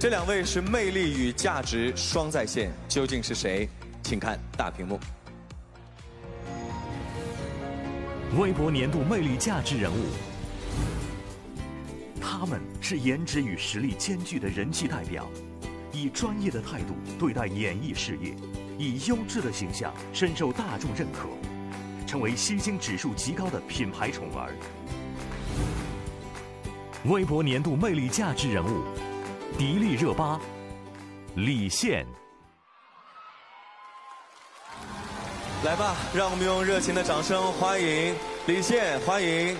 这两位是魅力与价值双在线，究竟是谁？请看大屏幕。微博年度魅力价值人物，他们是颜值与实力兼具的人气代表，以专业的态度对待演艺事业，以优质的形象深受大众认可，成为吸睛指数极高的品牌宠儿。微博年度魅力价值人物，迪丽热巴、李现。来吧，让我们用热情的掌声欢迎李现，欢迎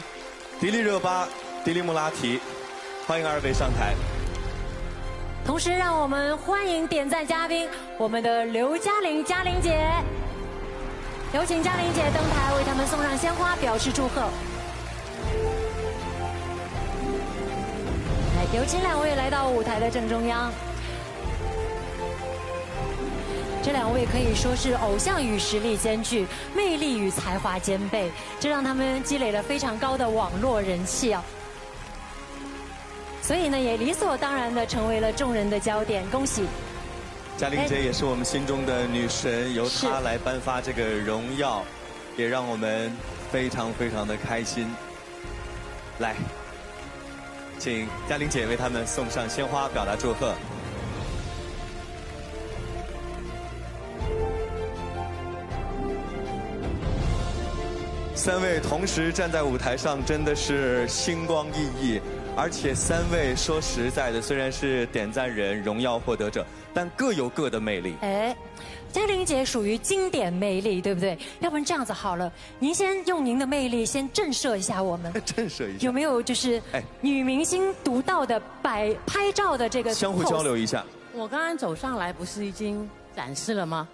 迪丽热巴、迪丽木拉提，欢迎二位上台。同时，让我们欢迎点赞嘉宾我们的刘嘉玲嘉玲姐，有请嘉玲姐登台为他们送上鲜花，表示祝贺。来，有请两位来到舞台的正中央。这两位可以说是偶像与实力兼具，魅力与才华兼备，这让他们积累了非常高的网络人气啊。所以呢，也理所当然的成为了众人的焦点。恭喜！嘉玲姐也是我们心中的女神，由她来颁发这个荣耀，也让我们非常非常的开心。来，请嘉玲姐为他们送上鲜花，表达祝贺。三位同时站在舞台上，真的是星光熠熠。而且三位说实在的，虽然是点赞人、荣耀获得者，但各有各的魅力。哎，嘉玲姐属于经典魅力，对不对？要不然这样子好了，您先用您的魅力先震慑一下我们。震慑一下。有没有就是哎女明星独到的摆拍照的这个？相互交流一下。我刚刚走上来不是已经展示了吗？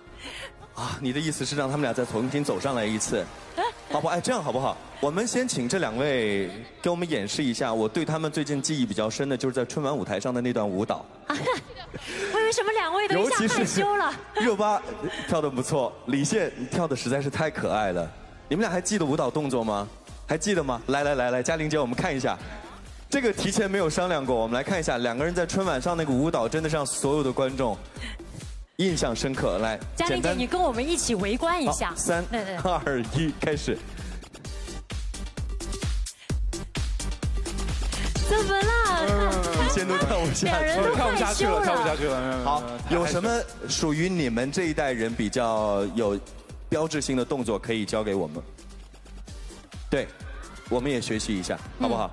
啊，你的意思是让他们俩再重新走上来一次，好不？哎，这样好不好？我们先请这两位给我们演示一下。我对他们最近记忆比较深的，就是在春晚舞台上的那段舞蹈。为什么两位都一下害羞了？热巴跳的不错，李现跳的实在是太可爱了。你们俩还记得舞蹈动作吗？还记得吗？来来来来，嘉玲姐，我们看一下。这个提前没有商量过，我们来看一下两个人在春晚上那个舞蹈，真的是让所有的观众。印象深刻，来，嘉玲姐，你跟我们一起围观一下。三、二、一，开始。怎么了？你先都跳不下去了，跳不下去了，跳不下去了。好，有什么属于你们这一代人比较有标志性的动作可以教给我们？对，我们也学习一下，好不好？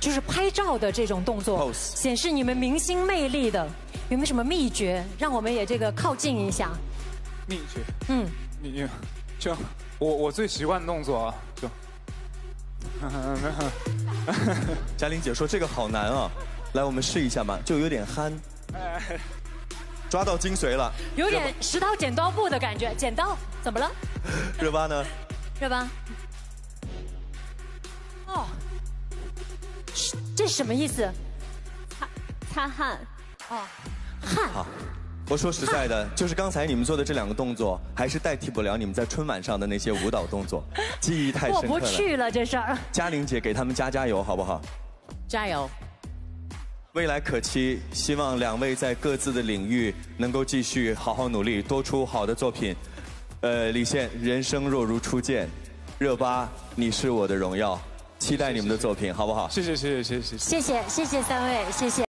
就是拍照的这种动作，显示你们明星魅力的。有没有什么秘诀，让我们也这个靠近一下？秘诀，嗯，你就我我最习惯的动作啊，就。嘉玲姐说这个好难啊，来我们试一下嘛，就有点憨，抓到精髓了，有点石头剪刀布的感觉，剪刀怎么了？热巴呢？热巴，哦，这什么意思？擦擦汗，哦。汗好，我说实在的，就是刚才你们做的这两个动作，还是代替不了你们在春晚上的那些舞蹈动作，记忆太深刻了。过不去了这事儿。嘉玲姐给他们加加油，好不好？加油！未来可期，希望两位在各自的领域能够继续好好努力，多出好的作品。呃，李现，人生若如初见；热巴，你是我的荣耀。期待你们的作品，好不好？谢谢，谢谢，谢谢，谢谢，谢谢三位，谢谢。